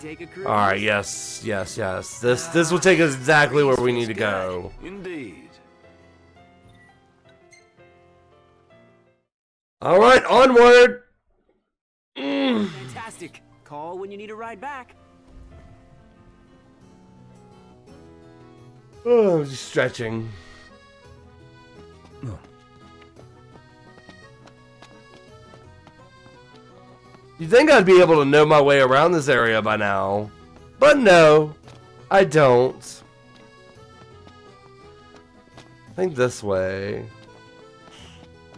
take a cruise? All right, yes, yes, yes. This this will take us exactly where we need to go. Indeed. All right, onward. Mm. Fantastic. Call when you need a ride back. Oh, just stretching. You think I'd be able to know my way around this area by now. But no, I don't. I think this way.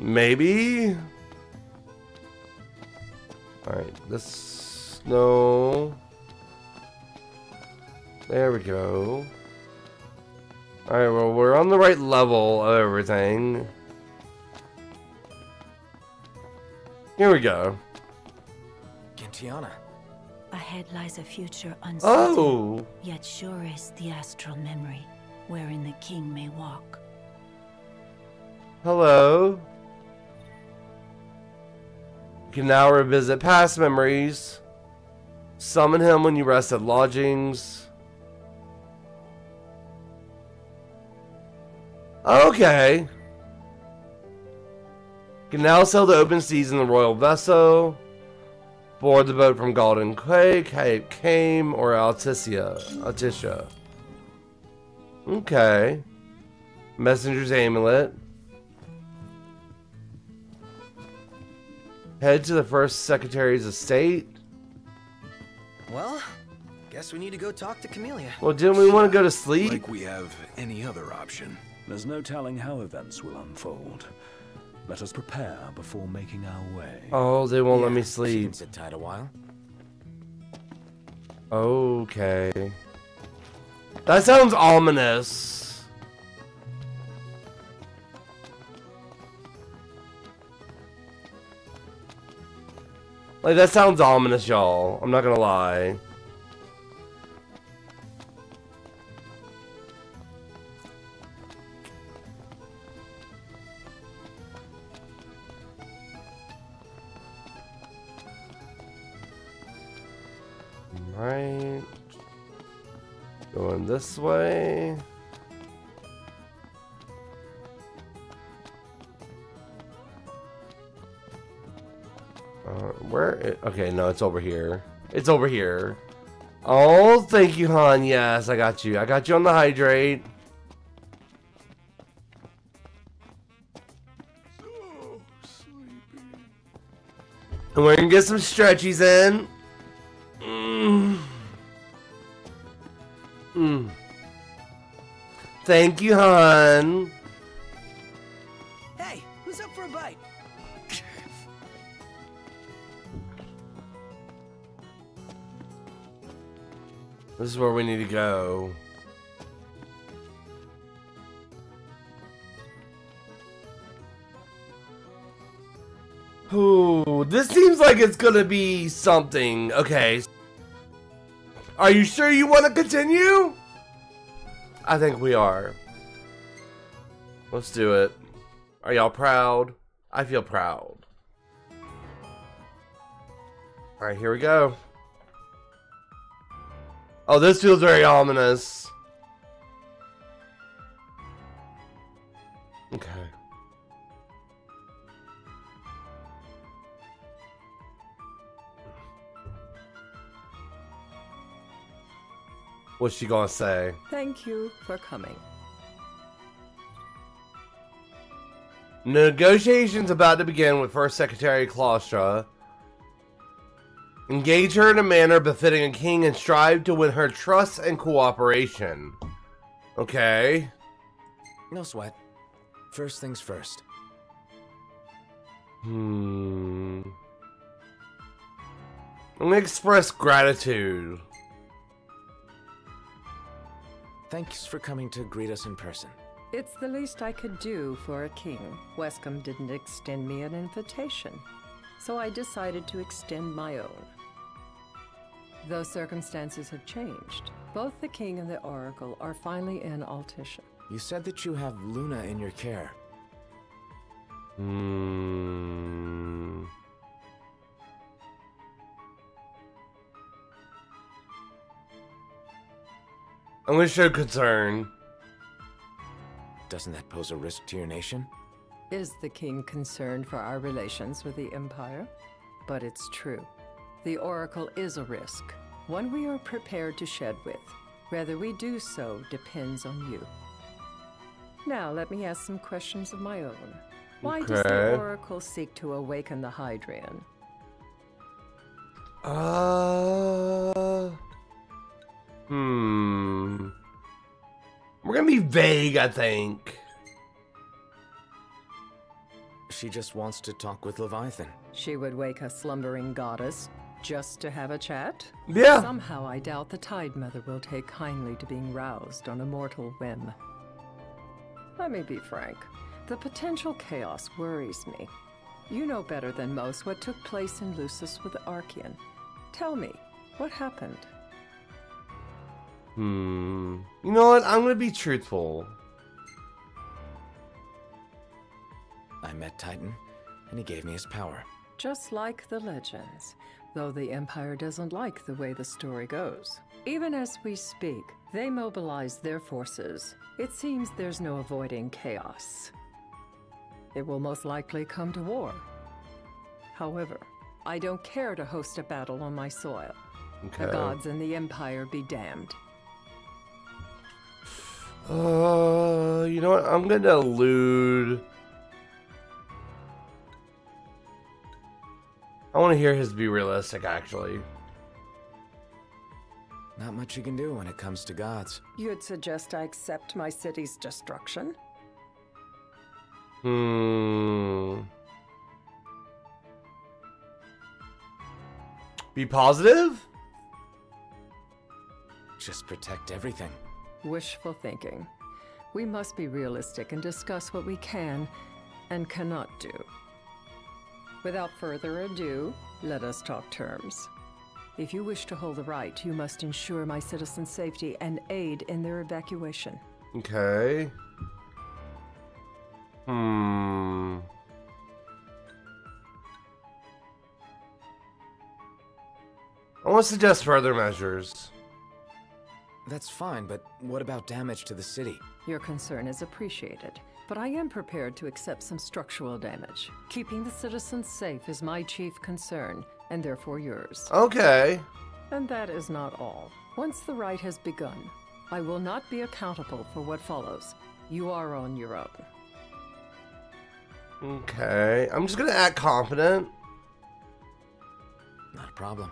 Maybe? Alright, this... No. There we go. Alright, well, we're on the right level of everything. Here we go. Gentiana. Ahead lies a future uncertain, Oh! yet sure is the astral memory, wherein the king may walk. Hello. You can now revisit past memories. Summon him when you rest at lodgings. Okay. You can now sail the open seas in the royal vessel. Board the boat from Golden Quay, Cape Caem, or Altissia. Altissia. Okay. Messenger's amulet. Head to the first secretary's estate. Well, guess we need to go talk to Camelia. Well, didn't we want to go to sleep? Like we have any other option. There's no telling how events will unfold. Let us prepare before making our way. Oh, they won't let me She sleep. can sit tight a while. Okay. That sounds ominous. Like, that sounds ominous, y'all. I'm not gonna lie. Right. Going this way. Uh, where? Okay, no, it's over here. It's over here. Oh, thank you, hon. Yes, I got you. I got you on the hydrate. And we're gonna get some stretchies in. Thank you, hon. Hey, who's up for a bite? This is where we need to go. Ooh, this seems like it's gonna be something. Okay. Are you sure you want to continue? I think we are. Let's do it. Are y'all proud? I feel proud. Alright, here we go. Oh, this feels very ominous. What's she gonna say? Thank you for coming. Negotiations about to begin with First Secretary Claustra. Engage her in a manner befitting a king and strive to win her trust and cooperation. Okay. No sweat. First things first. Hmm. I'm gonna express gratitude. Thanks for coming to greet us in person. It's the least I could do for a king. Weskham didn't extend me an invitation, so I decided to extend my own. Though circumstances have changed, both the king and the oracle are finally in Altissia. You said that you have Luna in your care. Hmm. I'm gonna show concern. Doesn't that pose a risk to your nation? Is the king concerned for our relations with the Empire? But it's true. The Oracle is a risk, one we are prepared to shed with. Whether we do so depends on you. Now, let me ask some questions of my own. Why does the Oracle seek to awaken the Hydraean? Uh. Hmm. We're gonna be vague, I think. She just wants to talk with Leviathan. She would wake a slumbering goddess just to have a chat? Yeah. Somehow I doubt the Tide Mother will take kindly to being roused on a mortal whim. Let me be frank. The potential chaos worries me. You know better than most what took place in Lucis with Archaean. Tell me, what happened? Hmm. You know what? I'm gonna be truthful. I met Titan, and he gave me his power. Just like the legends, though the Empire doesn't like the way the story goes. Even as we speak, they mobilize their forces. It seems there's no avoiding chaos. It will most likely come to war. However, I don't care to host a battle on my soil. Okay. The gods and the Empire be damned. Uh, you know what? I'm gonna elude. I want to hear his be realistic, actually. Not much you can do when it comes to gods. You'd suggest I accept my city's destruction? Hmm. Be positive? Just protect everything. Wishful thinking. We must be realistic and discuss what we can and cannot do. Without further ado, let us talk terms. If you wish to hold the rite, you must ensure my citizens' safety and aid in their evacuation. Okay. Hmm. I want to suggest further measures. That's fine, but what about damage to the city? Your concern is appreciated, but I am prepared to accept some structural damage. Keeping the citizens safe is my chief concern, and therefore yours. Okay. And that is not all. Once the rite has begun, I will not be accountable for what follows. You are on your own. Okay. I'm just gonna act confident. Not a problem.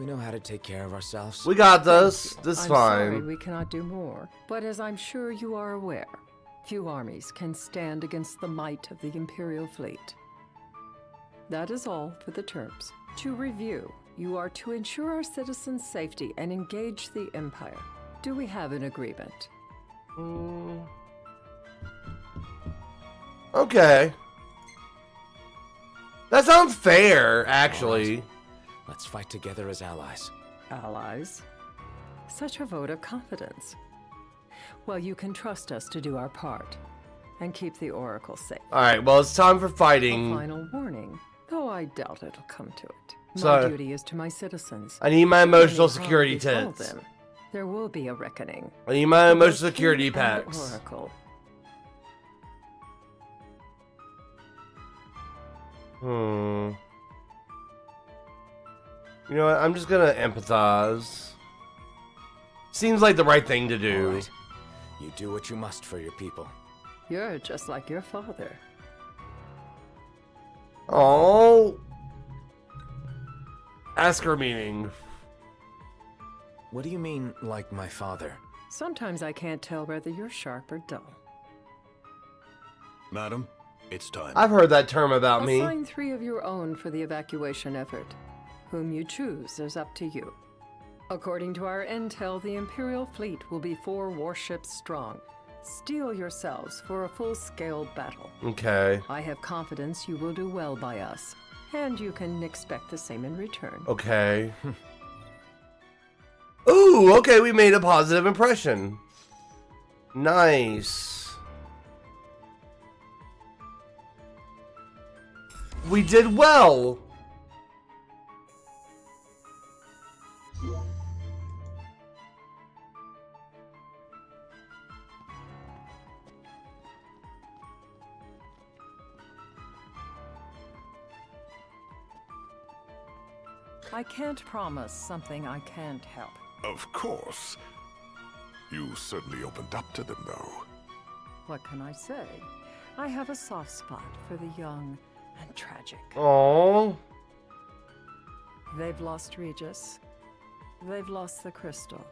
We know how to take care of ourselves. We got this. This is I'm fine. sorry we cannot do more, but as I'm sure you are aware, few armies can stand against the might of the Imperial fleet. That is all for the terms. To review, you are to ensure our citizens' safety and engage the Empire. Do we have an agreement? Mm. Okay. That sounds fair, actually. Let's fight together as allies. Allies? Such a vote of confidence. Well, you can trust us to do our part and keep the Oracle safe. Alright, well, it's time for A fighting. final warning, though I doubt it'll come to it. My duty is to my citizens. I need my emotional any harm security befall tits. them, There will be a reckoning. I need my emotional security packs. Oracle. Hmm. You know what? I'm just gonna empathize. Seems like the right thing to do. right. You do what you must for your people. You're just like your father. Oh. Ask her meaning. What do you mean, like my father? Sometimes I can't tell whether you're sharp or dull. Madam, it's time. I've heard that term about me. Assign three of your own for the evacuation effort. Whom you choose is up to you. According to our intel, the Imperial fleet will be four warships strong. Steel yourselves for a full-scale battle. Okay. I have confidence you will do well by us, and you can expect the same in return. Okay. Ooh, okay, we made a positive impression. Nice. We did well. I can't promise something I can't help. Of course. You certainly opened up to them, though. What can I say? I have a soft spot for the young and tragic. Oh. They've lost Regis. They've lost the crystal.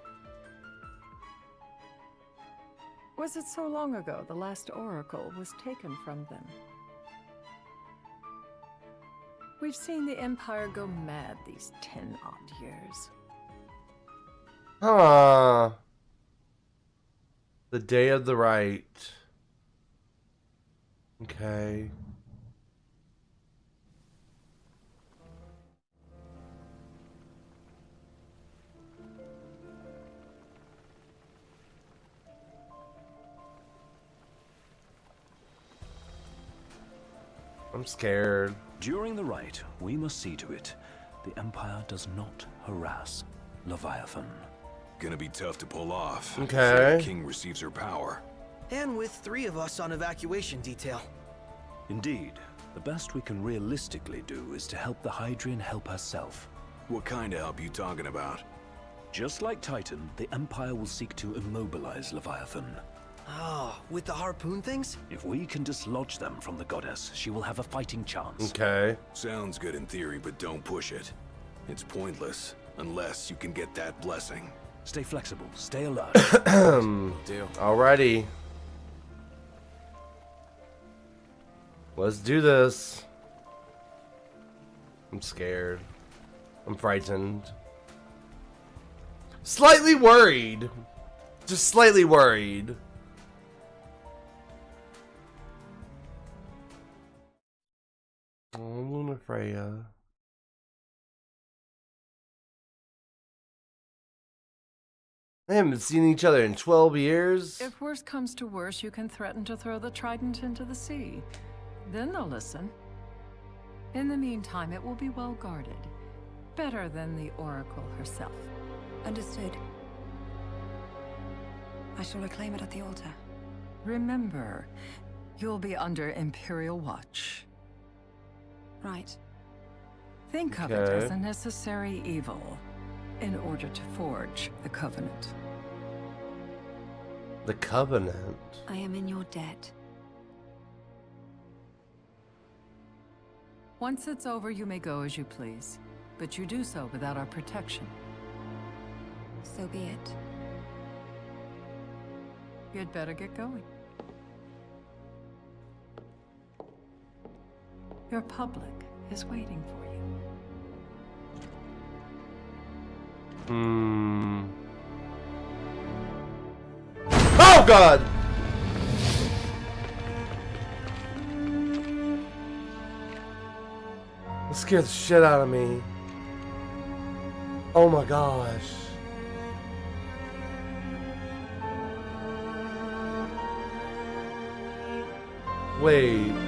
Was it so long ago the last oracle was taken from them? We've seen the Empire go mad these ten odd years. Huh. The day of the rite. Okay. I'm scared. During the rite, we must see to it the Empire does not harass Leviathan. Gonna be tough to pull off. Okay. If King receives her power. And with three of us on evacuation detail. Indeed, the best we can realistically do is to help the Hydraean help herself. What kind of help you talking about? Just like Titan, the Empire will seek to immobilize Leviathan. Oh, with the harpoon things? If we can dislodge them from the goddess, she will have a fighting chance. Okay. Sounds good in theory, but don't push it. It's pointless, unless you can get that blessing. Stay flexible, stay alert. Do. Alrighty. Let's do this. I'm scared. I'm frightened. Slightly worried. Just slightly worried. Freya. Uh, they haven't seen each other in 12 years. If worse comes to worse, you can threaten to throw the trident into the sea. Then they'll listen. In the meantime, it will be well guarded. Better than the Oracle herself. Understood. I shall reclaim it at the altar. Remember, you'll be under Imperial watch. Right. Think of it as a necessary evil in order to forge the Covenant. The Covenant. I am in your debt. Once it's over, you may go as you please. But you do so without our protection. So be it. You'd better get going. Your public is waiting for you. Hmm. Oh God! That scared the shit out of me. Oh my gosh. Wait.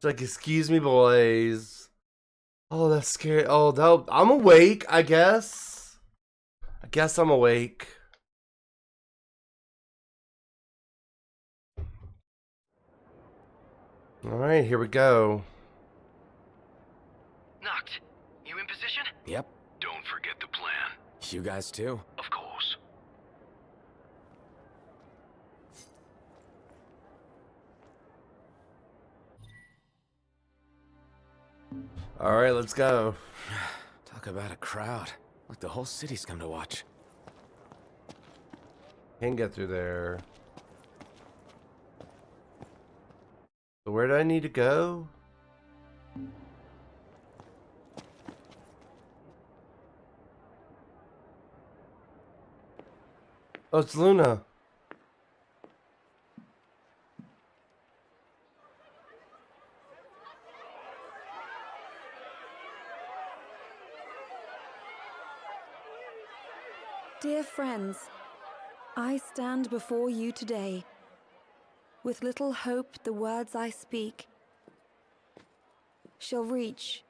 It's like, excuse me, boys. Oh, that's scary. Oh, that I'm awake, I guess. I guess I'm awake. All right, here we go. Noct. You in position? Yep. Don't forget the plan. You guys too. Of course. All right, let's go. Talk about a crowd. Like the whole city's come to watch. Can't get through there. So where do I need to go? Oh, it's Luna. Friends, I stand before you today. With little hope, the words I speak shall reach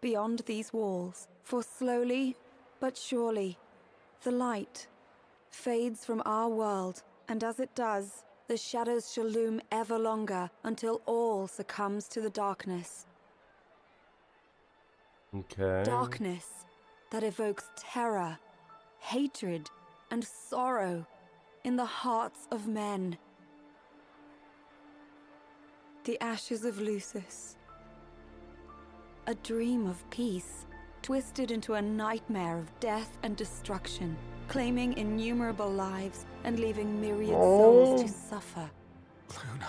beyond these walls. For slowly but surely, the light fades from our world, and as it does, the shadows shall loom ever longer until all succumbs to the darkness. Okay. Darkness that evokes terror, hatred, and sorrow in the hearts of men. The ashes of Lucis. A dream of peace, twisted into a nightmare of death and destruction, claiming innumerable lives and leaving myriad oh. souls to suffer. Luna.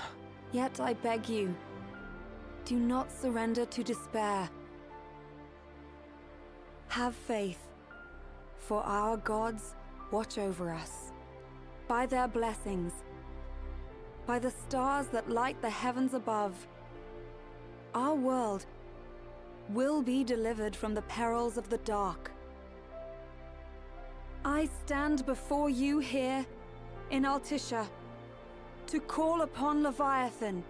Yet I beg you, do not surrender to despair. Have faith, for our gods watch over us. By their blessings, by the stars that light the heavens above, our world will be delivered from the perils of the dark. I stand before you here in Altissia to call upon Leviathan,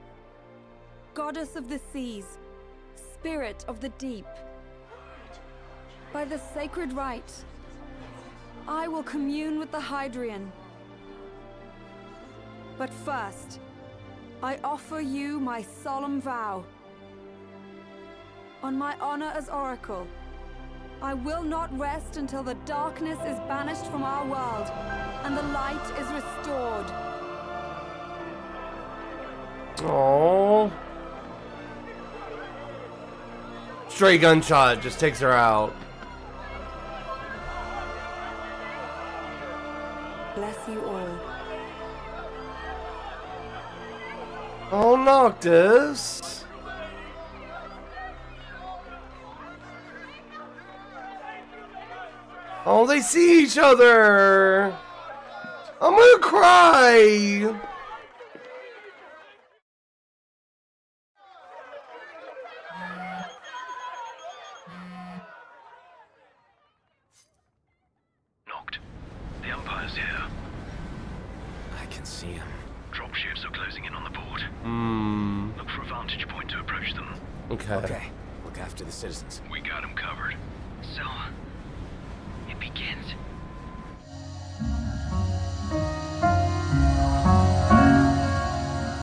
goddess of the seas, spirit of the deep. By the sacred rite, I will commune with the Hydraean. But first, I offer you my solemn vow. On my honor as Oracle, I will not rest until the darkness is banished from our world and the light is restored. Oh. Stray gunshot just takes her out. Bless you all. Oh, Noctis. Oh, they see each other. I'm gonna cry.